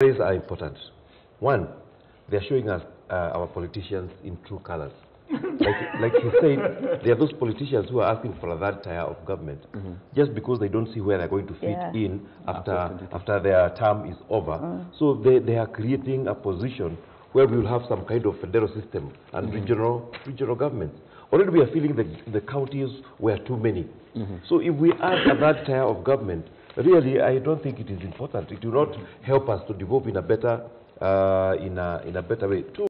These are important. One, they're showing us uh, our politicians in true colors. like, like he said, there are those politicians who are asking for a third tier of government mm-hmm. just because they don't see where they're going to fit Yeah. in after, after their term is over. Mm. So they, they are creating a position where we will have some kind of federal system and mm-hmm. regional, regional governments. Already we are feeling that the counties were too many. Mm-hmm. So if we add a third tier of government, really I don't think it is important. It will not help us to develop in a better, uh, in a, in a better way. Two,